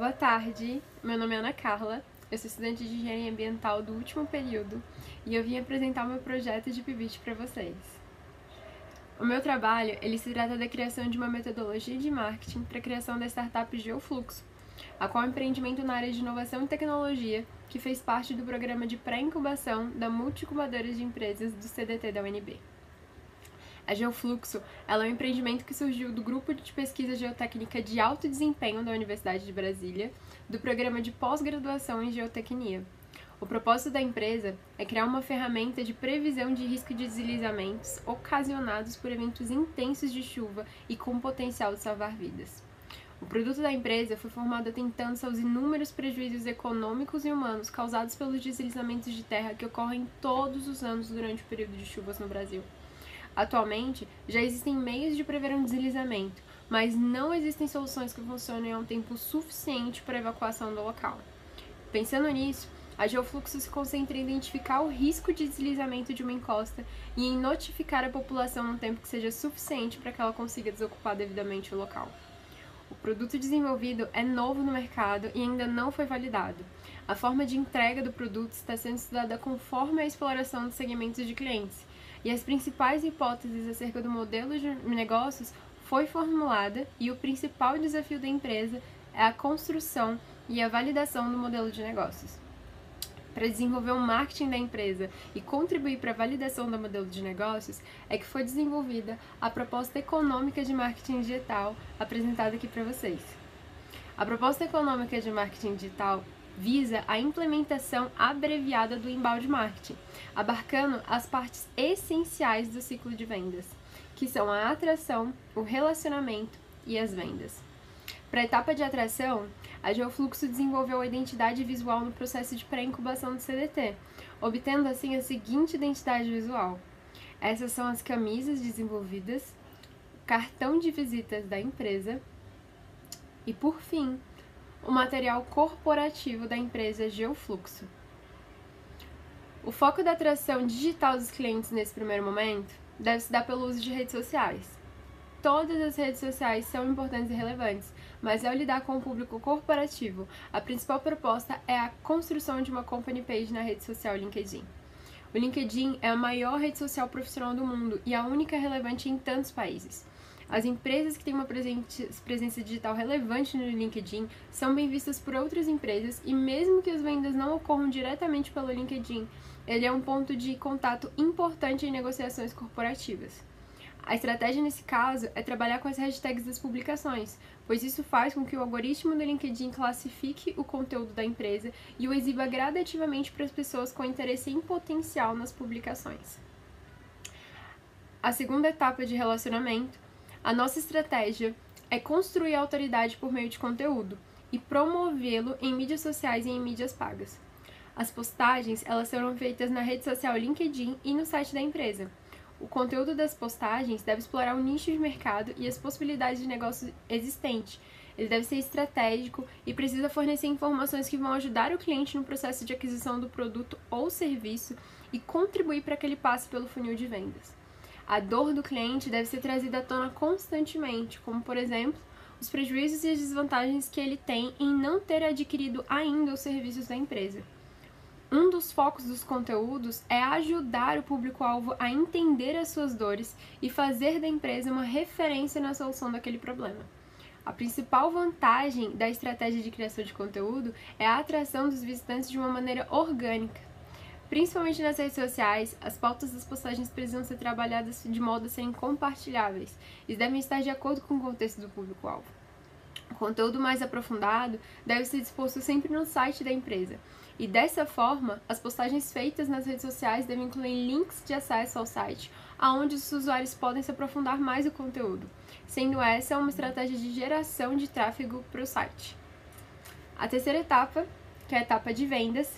Boa tarde, meu nome é Ana Carla, eu sou estudante de Engenharia Ambiental do último período e eu vim apresentar o meu projeto de PIBIT para vocês. O meu trabalho, ele se trata da criação de uma metodologia de marketing para a criação da startup Geofluxo, a qual é um empreendimento na área de inovação e tecnologia que fez parte do programa de pré-incubação da Multicubadora de Empresas do CDT da UNB. A Geofluxo ela é um empreendimento que surgiu do grupo de pesquisa geotécnica de alto desempenho da Universidade de Brasília, do programa de pós-graduação em geotecnia. O propósito da empresa é criar uma ferramenta de previsão de risco de deslizamentos ocasionados por eventos intensos de chuva e com potencial de salvar vidas. O produto da empresa foi formado atentando-se aos inúmeros prejuízos econômicos e humanos causados pelos deslizamentos de terra que ocorrem todos os anos durante o período de chuvas no Brasil. Atualmente, já existem meios de prever um deslizamento, mas não existem soluções que funcionem a um tempo suficiente para a evacuação do local. Pensando nisso, a Geofluxo se concentra em identificar o risco de deslizamento de uma encosta e em notificar a população num tempo que seja suficiente para que ela consiga desocupar devidamente o local. O produto desenvolvido é novo no mercado e ainda não foi validado. A forma de entrega do produto está sendo estudada conforme a exploração dos segmentos de clientes, e as principais hipóteses acerca do modelo de negócios foi formulada e o principal desafio da empresa é a construção e a validação do modelo de negócios. Para desenvolver o marketing da empresa e contribuir para a validação do modelo de negócios, é que foi desenvolvida a proposta econômica de marketing digital apresentada aqui para vocês. A proposta econômica de marketing digital visa a implementação abreviada do embalde marketing, abarcando as partes essenciais do ciclo de vendas, que são a atração, o relacionamento e as vendas. Para a etapa de atração, a Geofluxo desenvolveu a identidade visual no processo de pré-incubação do CDT, obtendo assim a seguinte identidade visual. Essas são as camisas desenvolvidas, cartão de visitas da empresa e, por fim, o material corporativo da empresa Geofluxo. O foco da atração digital dos clientes nesse primeiro momento deve se dar pelo uso de redes sociais. Todas as redes sociais são importantes e relevantes, mas ao lidar com o público corporativo, a principal proposta é a construção de uma company page na rede social LinkedIn. O LinkedIn é a maior rede social profissional do mundo e a única relevante em tantos países. As empresas que têm uma presença digital relevante no LinkedIn são bem vistas por outras empresas e, mesmo que as vendas não ocorram diretamente pelo LinkedIn, ele é um ponto de contato importante em negociações corporativas. A estratégia nesse caso é trabalhar com as hashtags das publicações, pois isso faz com que o algoritmo do LinkedIn classifique o conteúdo da empresa e o exiba gradativamente para as pessoas com interesse em potencial nas publicações. A segunda etapa de relacionamento a nossa estratégia é construir a autoridade por meio de conteúdo e promovê-lo em mídias sociais e em mídias pagas. As postagens elas serão feitas na rede social LinkedIn e no site da empresa. O conteúdo das postagens deve explorar o nicho de mercado e as possibilidades de negócio existente. Ele deve ser estratégico e precisa fornecer informações que vão ajudar o cliente no processo de aquisição do produto ou serviço e contribuir para que ele passe pelo funil de vendas. A dor do cliente deve ser trazida à tona constantemente, como por exemplo, os prejuízos e as desvantagens que ele tem em não ter adquirido ainda os serviços da empresa. Um dos focos dos conteúdos é ajudar o público-alvo a entender as suas dores e fazer da empresa uma referência na solução daquele problema. A principal vantagem da estratégia de criação de conteúdo é a atração dos visitantes de uma maneira orgânica, Principalmente nas redes sociais, as pautas das postagens precisam ser trabalhadas de modo a serem compartilháveis e devem estar de acordo com o contexto do público-alvo. O conteúdo mais aprofundado deve ser disposto sempre no site da empresa. E dessa forma, as postagens feitas nas redes sociais devem incluir links de acesso ao site, aonde os usuários podem se aprofundar mais o conteúdo, sendo essa uma estratégia de geração de tráfego para o site. A terceira etapa, que é a etapa de vendas,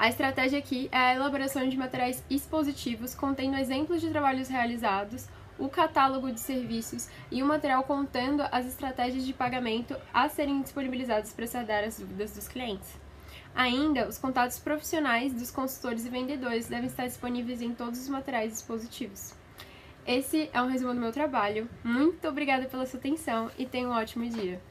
a estratégia aqui é a elaboração de materiais expositivos contendo exemplos de trabalhos realizados, o catálogo de serviços e o material contando as estratégias de pagamento a serem disponibilizadas para sanar as dúvidas dos clientes. Ainda, os contatos profissionais dos consultores e vendedores devem estar disponíveis em todos os materiais expositivos. Esse é um resumo do meu trabalho. Muito obrigada pela sua atenção e tenha um ótimo dia!